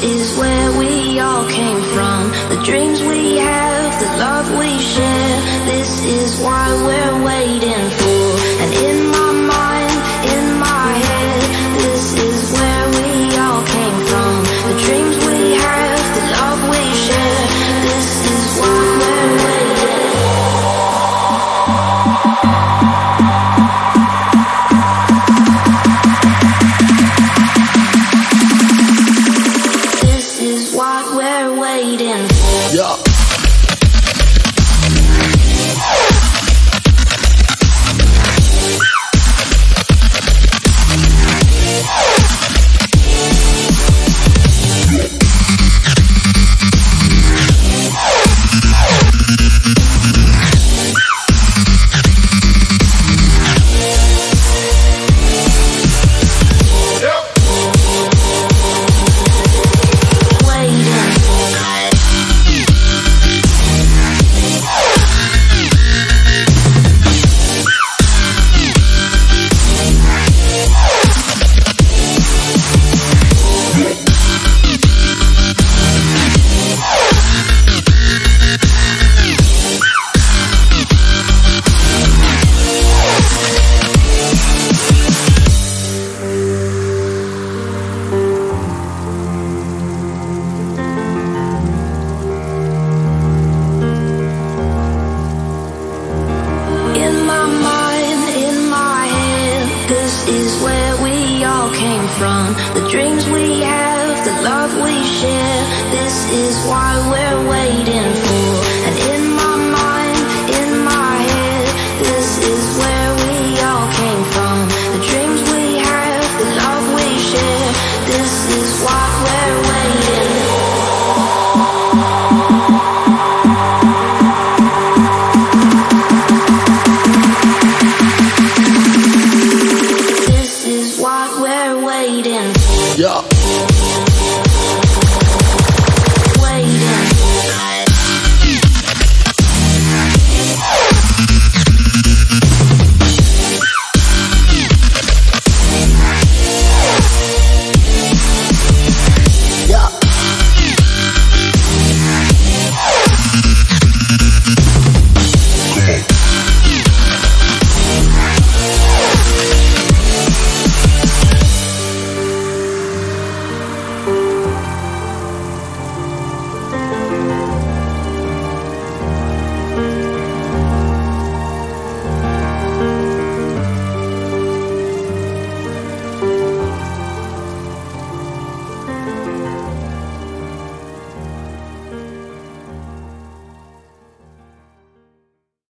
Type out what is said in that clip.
This is where we all came from. The dreams we have, the love we share. This is why we're waiting for waiting for. Yeah. came from. The dreams we have, the love we share. This is why we're waiting for